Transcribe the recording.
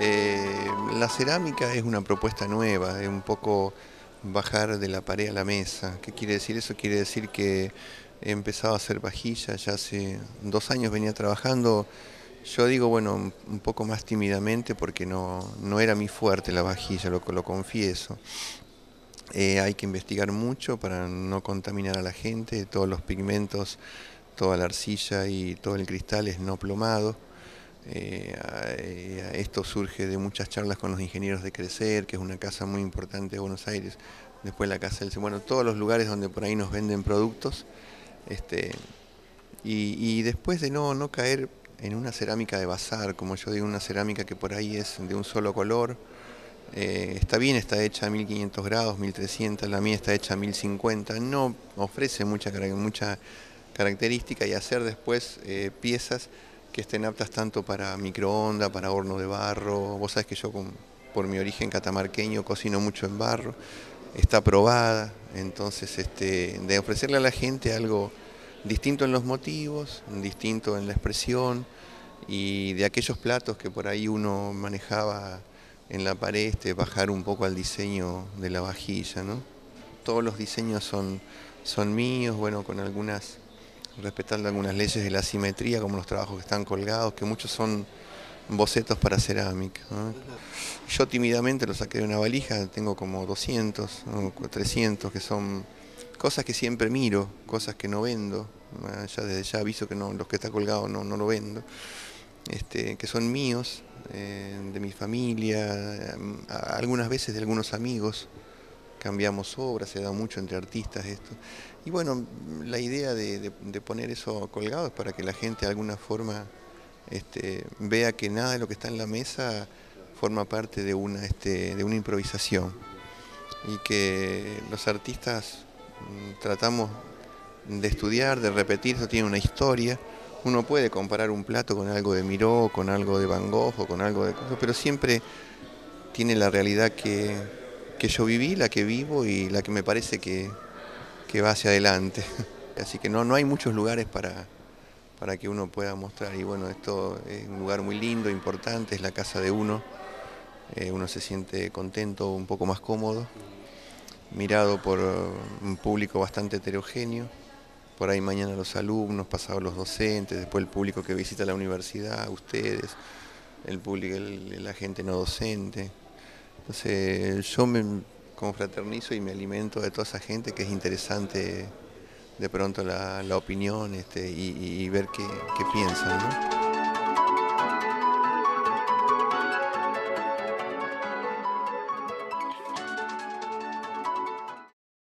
la cerámica es una propuesta nueva, es un poco bajar de la pared a la mesa. ¿Qué quiere decir eso? Quiere decir que he empezado a hacer vajillas, ya hace dos años venía trabajando, yo digo, bueno, un poco más tímidamente porque no, no era mi fuerte la vajilla, lo, lo confieso. Eh, hay que investigar mucho para no contaminar a la gente, todos los pigmentos, toda la arcilla y todo el cristal es no plomado. Eh, eh, esto surge de muchas charlas con los ingenieros de Crecer, que es una casa muy importante de Buenos Aires, después la casa del bueno, todos los lugares donde por ahí nos venden productos, este, y, después de no, no caer en una cerámica de bazar, como yo digo, una cerámica que por ahí es de un solo color, eh, está bien, está hecha a 1500 grados, 1300, la mía está hecha a 1050, no ofrece mucha, mucha característica y hacer después piezas que estén aptas tanto para microondas, para horno de barro. Vos sabés que yo por mi origen catamarqueño cocino mucho en barro, está probada, entonces este, de ofrecerle a la gente algo distinto en los motivos, distinto en la expresión y de aquellos platos que por ahí uno manejaba en la pared, este, bajar un poco al diseño de la vajilla. ¿no? Todos los diseños son, son míos, bueno, con algunas respetando algunas leyes de la simetría, como los trabajos que están colgados, que muchos son bocetos para cerámica. Yo tímidamente lo saqué de una valija, tengo como 200 o 300, que son cosas que siempre miro, cosas que no vendo, ya desde ya aviso que no, los que está colgado no, no lo vendo, este, que son míos, eh, de mi familia, algunas veces de algunos amigos, cambiamos obras, se da mucho entre artistas esto. Y bueno, la idea de, poner eso colgado es para que la gente de alguna forma este, vea que nada de lo que está en la mesa forma parte de una, este, de una improvisación y que los artistas mm, tratamos de estudiar, de repetir, eso tiene una historia. Uno puede comparar un plato con algo de Miró, con algo de Van Gogh o con algo de pero siempre tiene la realidad que, que yo viví, la que vivo y la que me parece que, que va hacia adelante. Así que no, no hay muchos lugares para, para que uno pueda mostrar. Y bueno, esto es un lugar muy lindo, importante, es la casa de uno. Eh, uno se siente contento, un poco más cómodo, mirado por un público bastante heterogéneo. Por ahí mañana los alumnos, pasado los docentes, después el público que visita la universidad, ustedes, el público, la gente no docente. Entonces yo me, confraternizo y me alimento de toda esa gente que es interesante de pronto la, opinión este, y, ver qué, qué piensan.